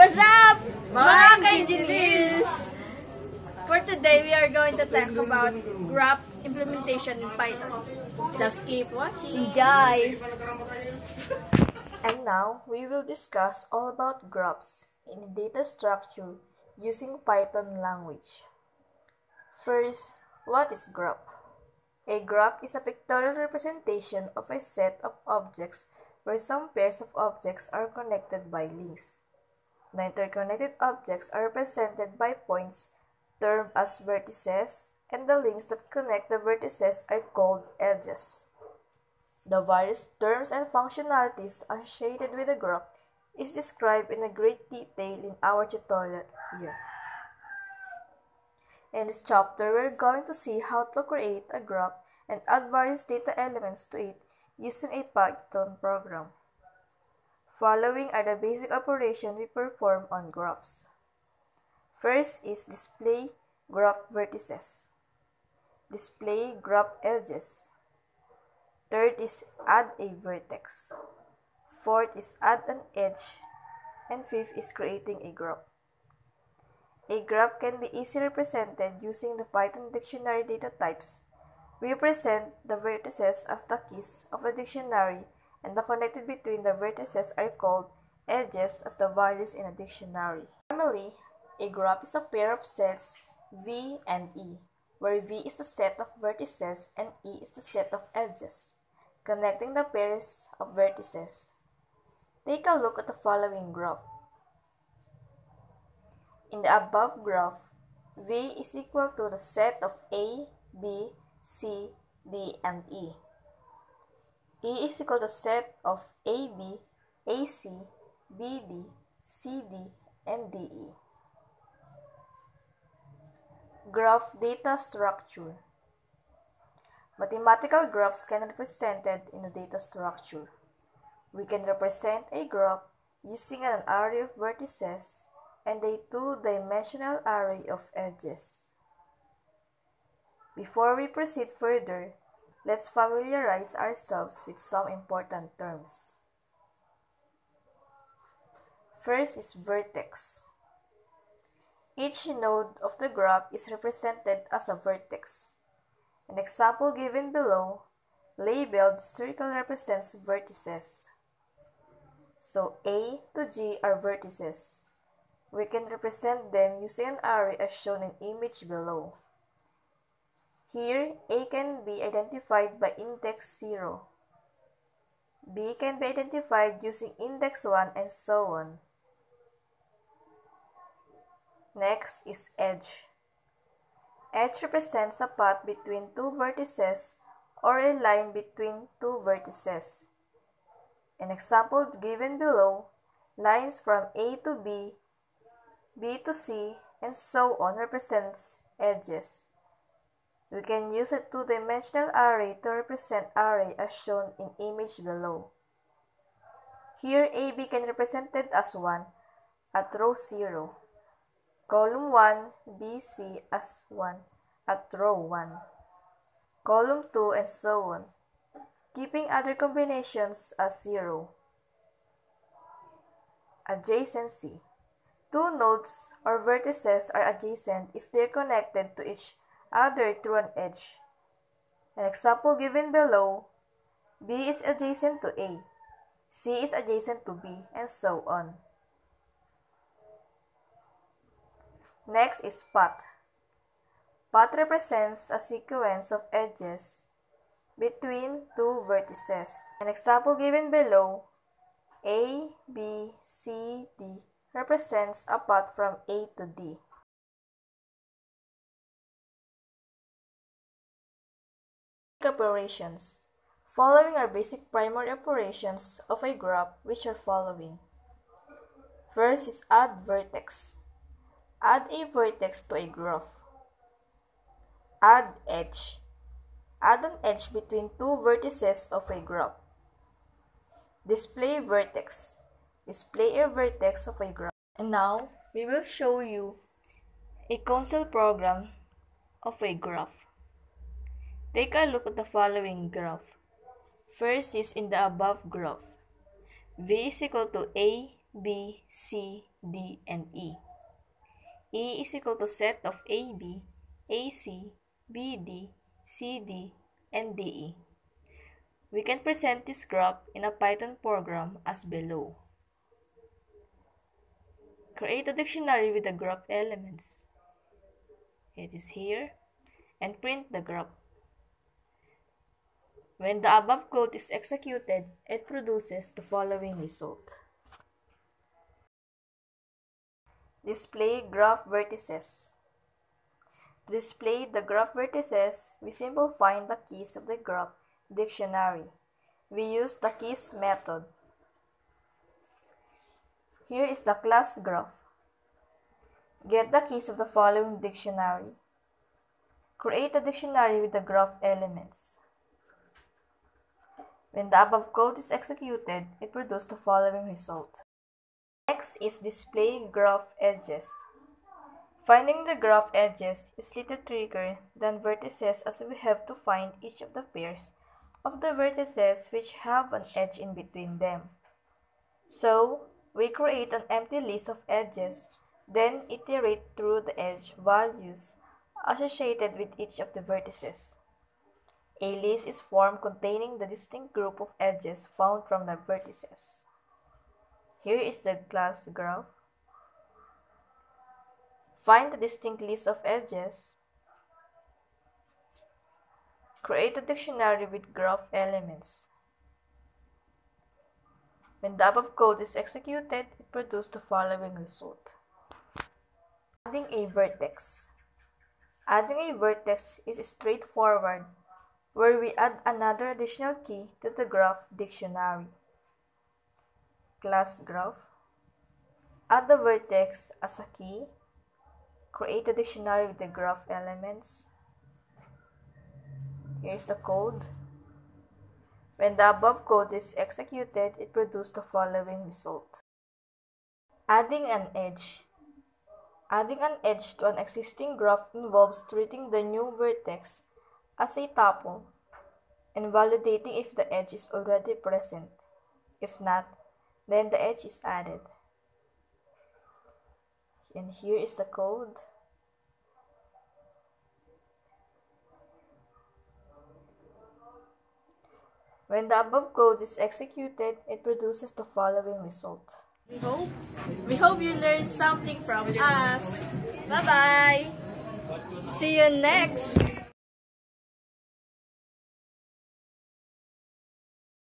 What's up, Mga engineers! For today, we are going to talk about graph implementation in Python. Just keep watching. Enjoy! And now, we will discuss all about graphs in data structure using Python language. First, what is graph? A graph is a pictorial representation of a set of objects where some pairs of objects are connected by links. The interconnected objects are represented by points termed as vertices, and the links that connect the vertices are called edges. The various terms and functionalities associated with a graph is described in a great detail in our tutorial here. In this chapter, we're going to see how to create a graph and add various data elements to it using a Python program. Following are the basic operations we perform on graphs. First is display graph vertices. Display graph edges. Third is add a vertex. Fourth is add an edge. And fifth is creating a graph. A graph can be easily represented using the Python dictionary data types. We represent the vertices as the keys of a dictionary and the connected between the vertices are called edges as the values in a dictionary. Normally, a graph is a pair of sets V and E, where V is the set of vertices and E is the set of edges, connecting the pairs of vertices. Take a look at the following graph. In the above graph, V is equal to the set of A, B, C, D, and E. E is equal to set of AB, AC, BD, CD, and DE. Graph data structure. Mathematical graphs can be represented in a data structure. We can represent a graph using an array of vertices and a two-dimensional array of edges. Before we proceed further, let's familiarize ourselves with some important terms. First is vertex. Each node of the graph is represented as a vertex. An example given below, labeled circle represents vertices. So A to G are vertices. We can represent them using an array as shown in image below. Here, A can be identified by index 0. B can be identified using index 1 and so on. Next is edge. Edge represents a path between two vertices or a line between two vertices. An example given below, lines from A to B, B to C, and so on represents edges. We can use a two-dimensional array to represent array as shown in image below. Here, AB can represented as 1 at row 0 column 1 BC as 1 at row 1, column 2 and so on, keeping other combinations as 0. Adjacency Two nodes or vertices are adjacent if they are connected to each other to an edge. An example given below, B is adjacent to A, C is adjacent to B, and so on. Next is path. Path represents a sequence of edges between two vertices. An example given below, A, B, C, D represents a path from A to D. Operations. Following are basic primary operations of a graph which are following. First is add vertex. Add a vertex to a graph. Add edge. Add an edge between two vertices of a graph. Display vertex. Display a vertex of a graph. And now, we will show you a console program of a graph. Take a look at the following graph. First is in the above graph. V is equal to A, B, C, D, and E. E is equal to set of AB, AC, BD, CD, and DE. We can present this graph in a Python program as below. Create a dictionary with the graph elements. It is here. And print the graph. When the above code is executed, it produces the following result. Display graph vertices. To display the graph vertices, we simply find the keys of the graph dictionary. We use the keys method. Here is the class graph. Get the keys of the following dictionary. Create a dictionary with the graph elements. When the above code is executed, it produces the following result. Next is display graph edges. Finding the graph edges is little trickier than vertices as we have to find each of the pairs of the vertices which have an edge in between them. So, we create an empty list of edges, then iterate through the edge values associated with each of the vertices. A list is formed containing the distinct group of edges found from the vertices. Here is the class graph. Find the distinct list of edges. Create a dictionary with graph elements. When the above code is executed, it produces the following result. Adding a vertex. Adding a vertex is straightforward, where we add another additional key to the graph dictionary class graph, add the vertex as a key, create a dictionary with the graph elements. Here's the code. When the above code is executed, it produces the following result. Adding an edge. Adding an edge to an existing graph involves treating the new vertex as a tuple and validating if the edge is already present. If not, then the edge is added. And here is the code. When the above code is executed, it produces the following result. We hope, we hope you learned something from us. Bye-bye. See you next